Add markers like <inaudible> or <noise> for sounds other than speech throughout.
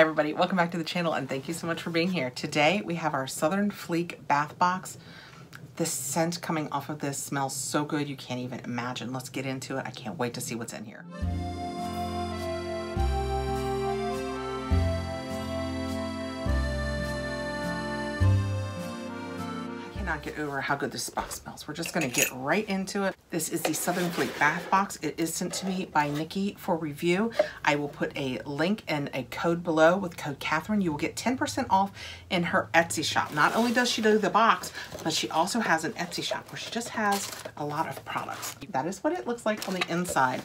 Hi everybody, welcome back to the channel and thank you so much for being here. Today we have our Southern Fleek Bath Box. The scent coming off of this smells so good you can't even imagine. Let's get into it. I can't wait to see what's in here. Cannot get over how good this box smells. We're just gonna get right into it. This is the Southern Fleek Bath Box. It is sent to me by Nikki for review. I will put a link and a code below with code Kathrin. You will get 10% off in her Etsy shop. Not only does she do the box, but she also has an Etsy shop where she just has a lot of products. That is what it looks like on the inside.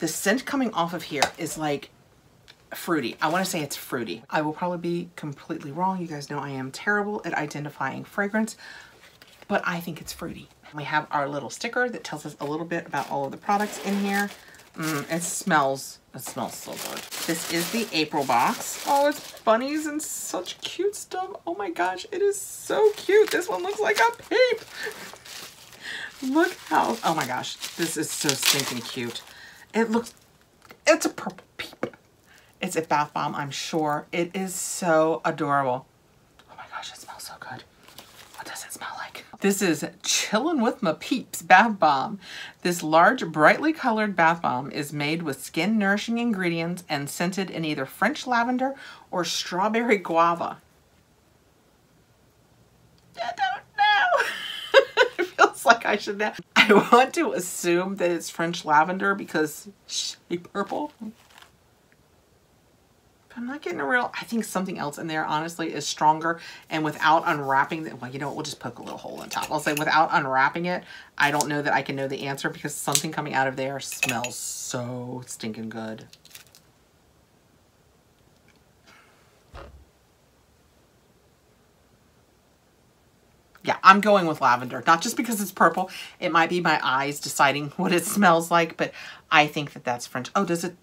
The scent coming off of here is like fruity. I want to say it's fruity. I will probably be completely wrong. You guys know I am terrible at identifying fragrance, but I think it's fruity. We have our little sticker that tells us a little bit about all of the products in here. Mm, it smells, it smells so good. This is the April box. Oh, it's bunnies and such cute stuff. Oh my gosh, it is so cute. This one looks like a peep. Look how, oh my gosh, this is so stinking cute. It looks, it's a purple peep. It's a bath bomb, I'm sure. It is so adorable. Oh my gosh, it smells so good. What does it smell like? This is Chillin' With My Peeps Bath Bomb. This large, brightly colored bath bomb is made with skin nourishing ingredients and scented in either French lavender or strawberry guava. I don't know. <laughs> it feels like I should know. I want to assume that it's French lavender because she purple. I'm not getting a real, I think something else in there honestly is stronger and without unwrapping it, well, you know what, we'll just poke a little hole in top. I'll say without unwrapping it, I don't know that I can know the answer because something coming out of there smells so stinking good. Yeah, I'm going with lavender. Not just because it's purple. It might be my eyes deciding <laughs> what it smells like, but I think that that's French. Oh, does it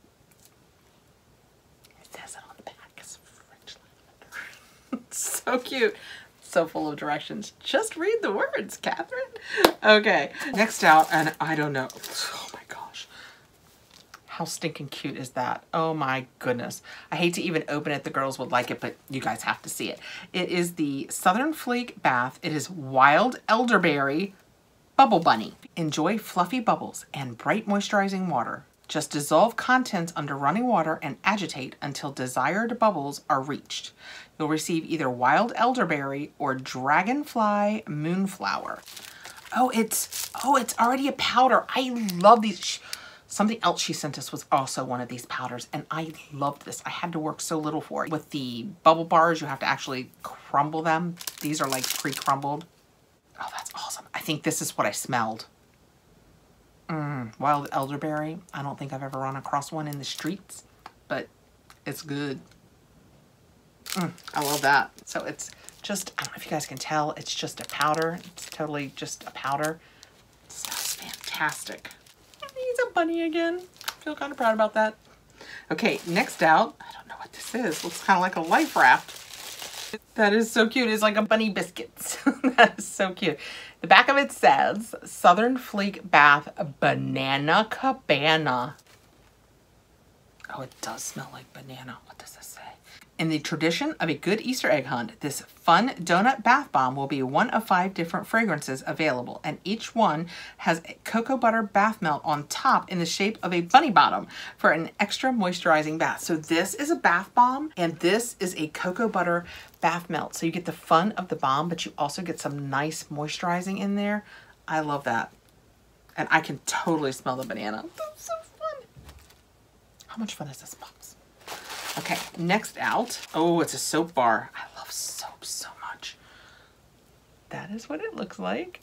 <laughs> so cute. So full of directions. Just read the words, Kathrin. Okay, next out, and I don't know. Oh my gosh. How stinking cute is that? Oh my goodness. I hate to even open it. The girls would like it, but you guys have to see it. It is the Southern Fleek Bath. It is Wild Elderberry Bubble Bunny. Enjoy fluffy bubbles and bright moisturizing water. Just dissolve contents under running water and agitate until desired bubbles are reached. You'll receive either wild elderberry or dragonfly moonflower. Oh, it's, oh, it's already a powder. I love these. Something else she sent us was also one of these powders, and I loved this. I had to work so little for it. With the bubble bars, you have to actually crumble them. These are like pre-crumbled. Oh, that's awesome. I think this is what I smelled. Mm, wild elderberry. I don't think I've ever run across one in the streets, but it's good. Mm, I love that. So it's just, I don't know if you guys can tell, it's just a powder. It's totally just a powder. It smells fantastic. he's a bunny again. I feel kind of proud about that. Okay, next out, I don't know what this is. Looks kind of like a life raft. That is so cute. It's like a bunny biscuits. <laughs> that is so cute. The back of it says Southern Fleek Bath Banana Cabana. Oh, it does smell like banana. What does this say? In the tradition of a good Easter egg hunt, this fun donut bath bomb will be one of five different fragrances available, and each one has cocoa butter bath melt on top in the shape of a bunny bottom for an extra moisturizing bath. So this is a bath bomb, and this is a cocoa butter bath melt. So you get the fun of the bomb, but you also get some nice moisturizing in there. I love that. And I can totally smell the banana. That's so fun. How much fun is this box? Okay, next out. Oh, it's a soap bar. I love soap so much. That is what it looks like.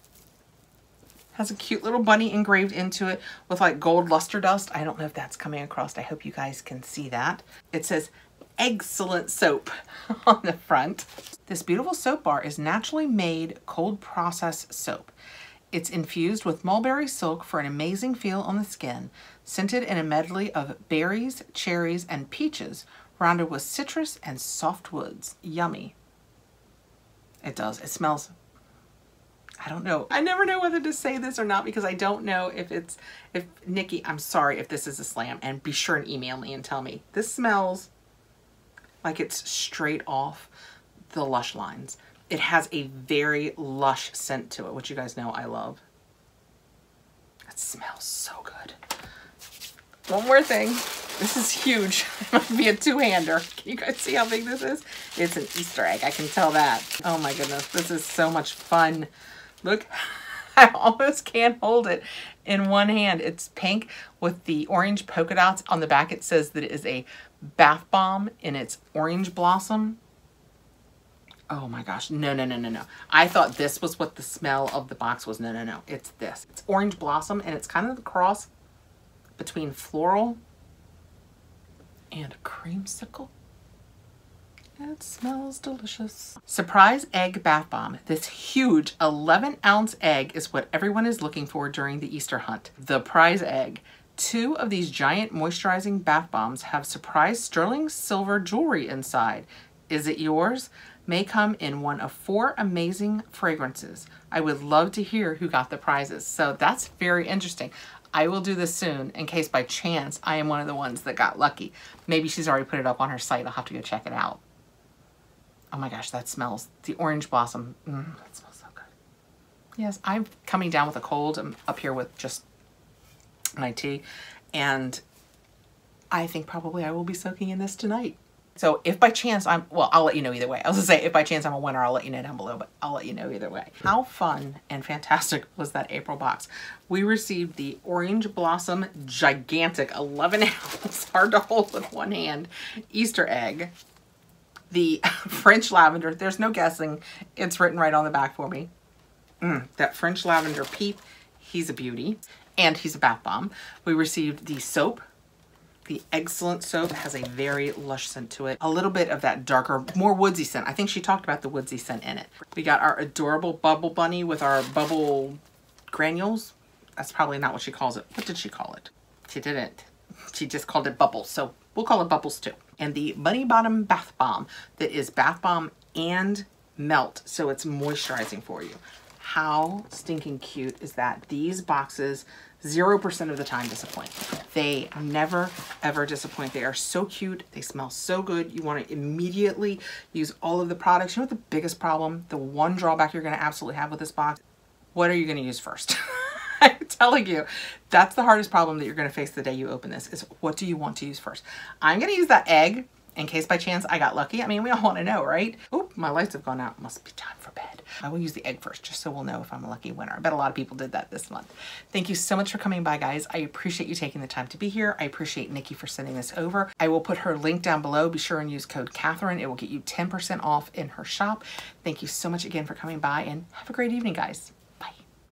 Has a cute little bunny engraved into it with like gold luster dust. I don't know if that's coming across. I hope you guys can see that. It says excellent soap <laughs> on the front. This beautiful soap bar is naturally made cold process soap. It's infused with mulberry silk for an amazing feel on the skin, scented in a medley of berries, cherries, and peaches, rounded with citrus and soft woods. Yummy. It does. It smells, I don't know. I never know whether to say this or not because I don't know if it's, if Nikki, I'm sorry if this is a slam and be sure and email me and tell me. This smells Like it's straight off the Lush lines. It has a very lush scent to it, which you guys know I love. It smells so good. One more thing. This is huge. <laughs> It might be a two-hander. Can you guys see how big this is? It's an Easter egg. I can tell that. Oh my goodness. This is so much fun. Look, <laughs> I almost can't hold it in one hand. It's pink with the orange polka dots. On the back it says that it is a bath bomb in its orange blossom. Oh my gosh. No, no, no, no, no. I thought this was what the smell of the box was. No, no, no. It's this. It's orange blossom and it's kind of the cross between floral and a creamsicle. It smells delicious. Surprise egg bath bomb. This huge 11 ounce egg is what everyone is looking for during the Easter hunt. The prize egg. Two of these giant moisturizing bath bombs have surprise sterling silver jewelry inside. Is it yours? May come in one of four amazing fragrances. I would love to hear who got the prizes. So that's very interesting. I will do this soon in case by chance I am one of the ones that got lucky. Maybe she's already put it up on her site. I'll have to go check it out. Oh my gosh, that smells, the orange blossom, mm, that smells so good. Yes, I'm coming down with a cold. I'm up here with just my tea. And I think probably I will be soaking in this tonight. So if by chance I'm, well, I'll let you know either way. I was gonna say, if by chance I'm a winner, I'll let you know down below, but I'll let you know either way. How fun and fantastic was that April box? We received the Orange Blossom gigantic 11 <laughs> ounce, hard to hold with one hand, Easter egg the <laughs> French lavender. There's no guessing. It's written right on the back for me. Mm, that French lavender peep, he's a beauty. And he's a bath bomb. We received the soap. The excellent soap has a very lush scent to it. A little bit of that darker, more woodsy scent. I think she talked about the woodsy scent in it. We got our adorable bubble bunny with our bubble granules. That's probably not what she calls it. What did she call it? She didn't. She just called it bubbles. So we'll call it bubbles too and the Bunny Bottom Bath Bomb that is bath bomb and melt, so it's moisturizing for you. How stinking cute is that? These boxes 0% of the time disappoint. They never, ever disappoint. They are so cute. They smell so good. You want to immediately use all of the products. You know what the biggest problem, the one drawback you're going to absolutely have with this box? What are you going to use first? <laughs> I'm telling you, that's the hardest problem that you're going to face the day you open this is what do you want to use first? I'm going to use that egg in case by chance I got lucky. I mean, we all want to know, right? Oop, my lights have gone out. Must be time for bed. I will use the egg first just so we'll know if I'm a lucky winner. I bet a lot of people did that this month. Thank you so much for coming by, guys. I appreciate you taking the time to be here. I appreciate Nikki for sending this over. I will put her link down below. Be sure and use code Kathrin. It will get you 10% off in her shop. Thank you so much again for coming by and have a great evening, guys.